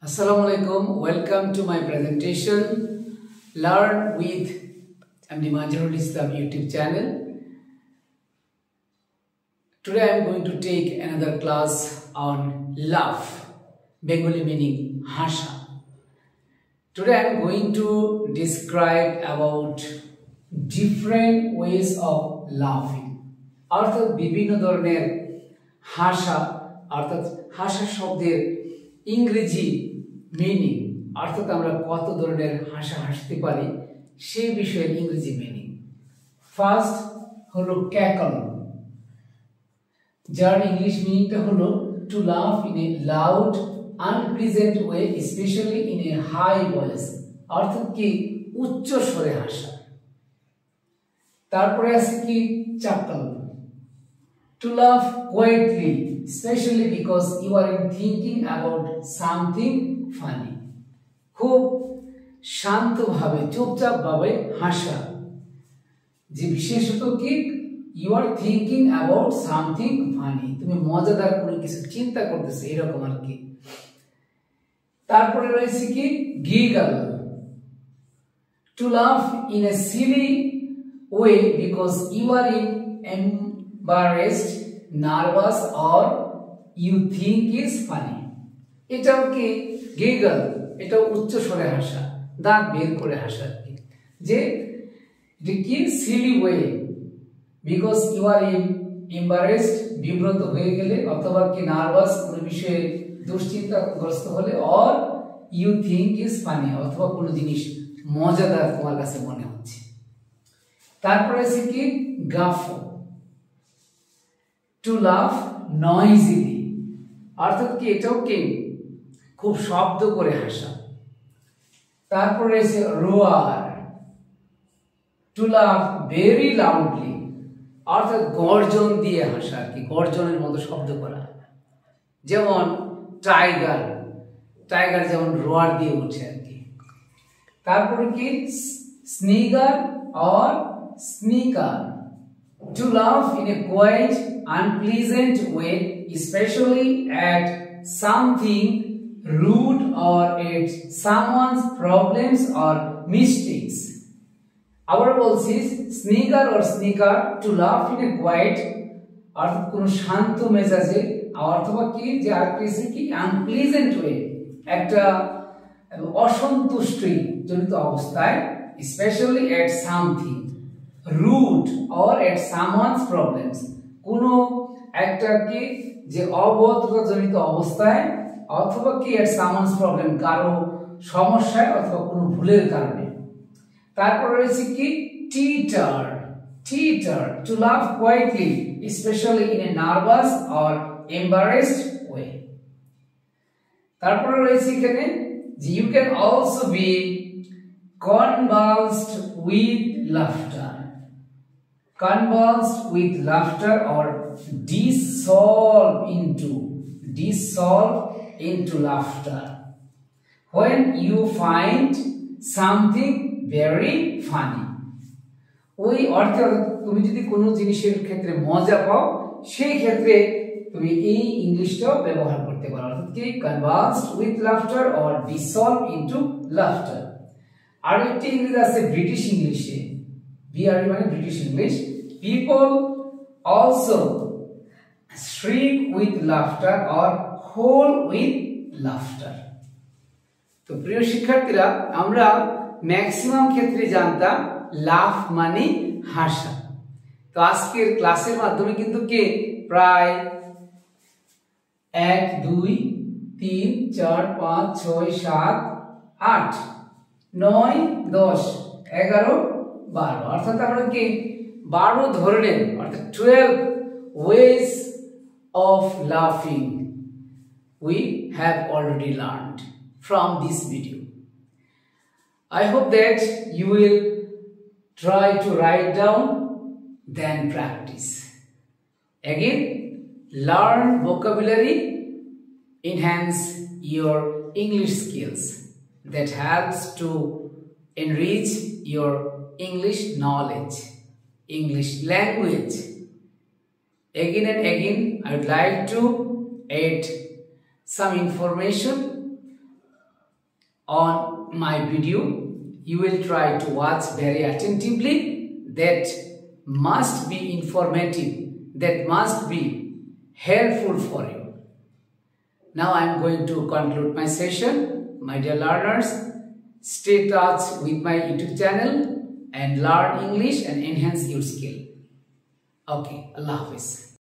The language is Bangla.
Assalamu alaikum. Welcome to my presentation. Learn with MD Majorul Islam YouTube channel. Today I am going to take another class on love, Bengali meaning hasha. Today I am going to describe about different ways of laughing. অর্থাৎ বিভিন্ন ধরনের হাসা অর্থাৎ হাসা শব্দের ইংরেজি মিনিং অর্থাৎ আমরা কত ধরনের হাসা হাসতে পারি, সেই বিষয়ের ইংরেজি মিনিং ফার্স্ট হলো ক্যাকল যার ইংলিশ মিনিংটা হলো to laugh in a loud unpleasant way specially in a high voice অর্থাৎ কি উচ্চ স্বরে হাসা। তারপরে আছে কি চাকল to laugh quietly, especially because you are thinking about something funny. খুব শান্তভাবে চুপচাপ ভাবে হাসা। যে বিশেষত কি you are thinking about something funny তুমি মজাদার কোনো কিছু চিন্তা করতেছো এরকম আর কি। তারপরে রয়েছে কি giggle to laugh in a silly way because you are in embarrassed, nervous or you think is funny. এটাও কি গিগল? এটাও উচ্চ স্বরে হাসা দাঁত বের করে হাসা কি। যে এটা কি silly way because you are embarrassed বিব্রত হয়ে গেলে অথবা কি নার্ভাস কোনো বিষয়ে দুশ্চিন্তাগ্রস্ত হলে or you think is funny অথবা কোনো জিনিস মজাদার তোমার কাছে মনে হচ্ছে। তারপরে আছে কি গাফো। টু লাভ নয়েজিলি অর্থাৎ কি, এটাও কি? খুব শব্দ করে হাসা। তারপরে রয়েছে রোয়ার। টু লাভ ভেরি লাউডলি অর্থাৎ গর্জন দিয়ে হাসা আর কি, গর্জনের মতো শব্দ করা। যেমন টাইগার টাইগার যেমন রোয়ার দিয়ে উঠে আর কি। তারপরে কি? Snigger or snicker to laugh in a quiet, unpleasant way, especially at something rude or at someone's problems or mistakes. আবার বলছি snicker or snicker to laugh in a quiet অর্থাৎ কোন শান্ত মেজাজে অথবা কি যে আর কি আনপ্লিজেন্ট ওয়ে একটা অসন্তুষ্টি জনিত অবস্থায় especially at something root or at someone's problems কোনো একটা কি যে অবদ্ধতাজনিত অবস্থায় অথবা কি এট সামওয়ানস প্রবলেম কারও সমস্যায় অথবা কোনো ভুলের কারণে। তারপর রয়েছে কি? Titter titter to laugh quietly especially in a nervous or embarrassed way তারপরে রয়েছে এখানে যে you can also be convulsed with laughter convulsed with laughter or dissolve into dissolve into laughter. When you find something very funny. ওই অর্থে তুমি যদি কোনো জিনিসের ক্ষেত্রে মজা পাও, সেই ক্ষেত্রে তুমি এই ইংলিশটাও ব্যবহার করতে পারো। অর্থাৎ কি? Convulsed with laughter or dissolve into laughter আর একটি ইংলিশ আছে ব্রিটিশ ইংলিশে বিআরই মানে British English people also shriek with laughter or howl with laughter তো প্রিয় শিক্ষার্থীরা, আমরা ম্যাক্সিমাম ক্ষেত্রে জানতাম লাফ মানে হাসা। তো আজকের ক্লাসের মাধ্যমে কিন্তু কে? প্রায় এক, দুই, তিন, চার, পাঁচ, ছয়, সাত, আট, নয়, দশ, এগারো, বারো। অর্থাৎ আমরা কি? বারো ধরনের অর্থাৎ টুয়েলভ ওয়েজ অফ লাফিং we have already learned from this video I hope that you will try to write down then practice. Again, learn vocabulary, enhance your English skills. that helps to enrich your English knowledge, English language. Again and again, I would like to add some information on my video. You will try to watch very attentively. That must be informative. That must be helpful for you. Now I am going to conclude my session. My dear learners, stay touch with my YouTube channel and learn English and enhance your skill. Okay, Allah Hafiz.